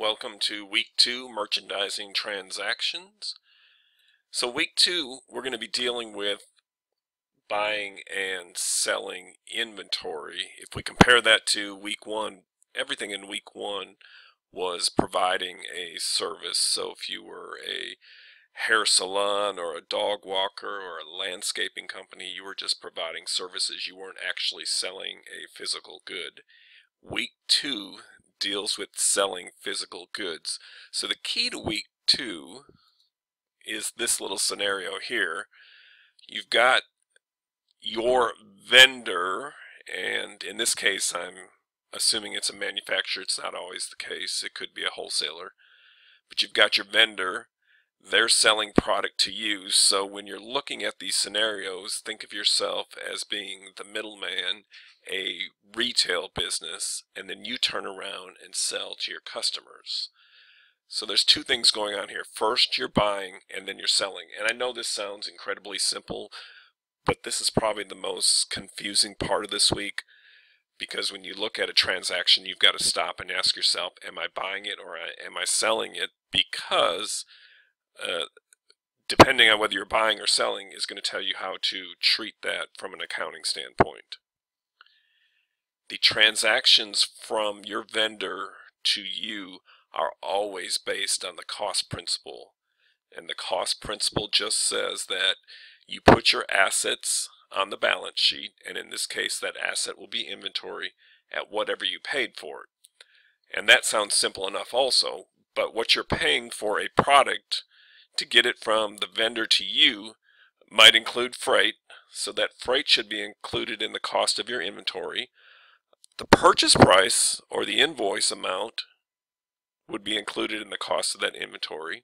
Welcome to week two merchandising transactions. So week two, we're going to be dealing with buying and selling inventory. If we compare that to week one, everything in week one was providing a service. So if you were a hair salon or a dog walker or a landscaping company, you were just providing services. You weren't actually selling a physical good. Week two, deals with selling physical goods. So the key to week two is this little scenario here. You've got your vendor, and in this case, I'm assuming it's a manufacturer. It's not always the case. It could be a wholesaler. But you've got your vendor. They're selling product to you. So when you're looking at these scenarios, think of yourself as being the middleman a retail business and then you turn around and sell to your customers. So there's two things going on here. First, you're buying and then you're selling. And I know this sounds incredibly simple, but this is probably the most confusing part of this week because when you look at a transaction, you've got to stop and ask yourself, am I buying it or am I selling it? Because uh, depending on whether you're buying or selling is going to tell you how to treat that from an accounting standpoint the transactions from your vendor to you are always based on the cost principle. And the cost principle just says that you put your assets on the balance sheet, and in this case, that asset will be inventory at whatever you paid for it. And that sounds simple enough also, but what you're paying for a product to get it from the vendor to you might include freight, so that freight should be included in the cost of your inventory. The purchase price or the invoice amount would be included in the cost of that inventory.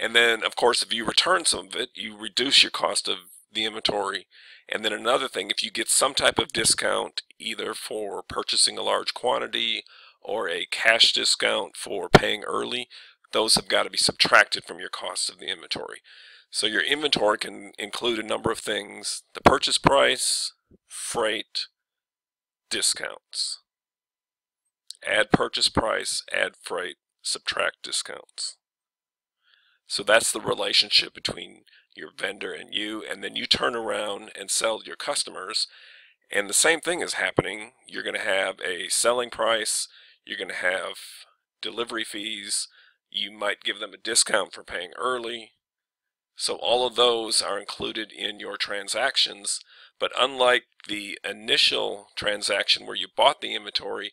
And then, of course, if you return some of it, you reduce your cost of the inventory. And then another thing, if you get some type of discount, either for purchasing a large quantity or a cash discount for paying early, those have got to be subtracted from your cost of the inventory. So your inventory can include a number of things, the purchase price, freight, discounts. Add purchase price, add freight, subtract discounts. So that's the relationship between your vendor and you, and then you turn around and sell to your customers, and the same thing is happening. You're going to have a selling price, you're going to have delivery fees, you might give them a discount for paying early. So all of those are included in your transactions, but unlike the initial transaction where you bought the inventory,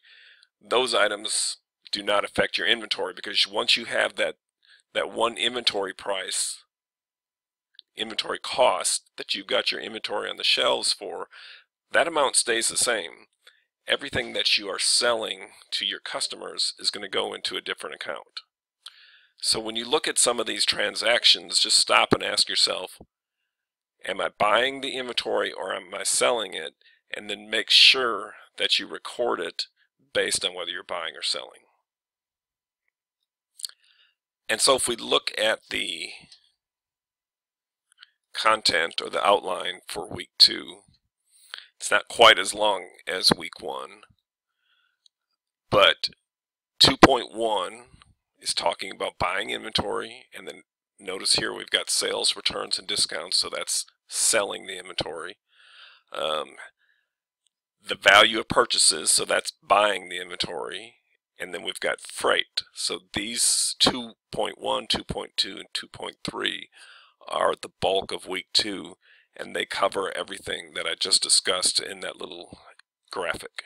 those items do not affect your inventory because once you have that, that one inventory price, inventory cost that you've got your inventory on the shelves for, that amount stays the same. Everything that you are selling to your customers is going to go into a different account. So when you look at some of these transactions, just stop and ask yourself, Am I buying the inventory or am I selling it? And then make sure that you record it based on whether you're buying or selling. And so if we look at the content or the outline for week two, it's not quite as long as week one, but 2.1 is talking about buying inventory and then Notice here we've got sales, returns, and discounts, so that's selling the inventory. Um, the value of purchases, so that's buying the inventory. And then we've got freight. So these 2.1, 2.2, and 2.3 are the bulk of week two, and they cover everything that I just discussed in that little graphic.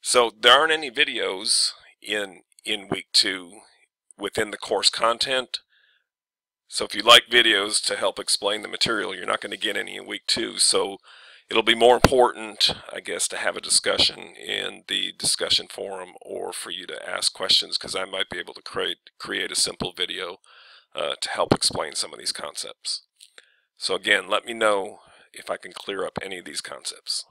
So there aren't any videos in in week two within the course content. So if you like videos to help explain the material, you're not going to get any in week two. So it'll be more important, I guess, to have a discussion in the discussion forum or for you to ask questions because I might be able to create, create a simple video uh, to help explain some of these concepts. So again, let me know if I can clear up any of these concepts.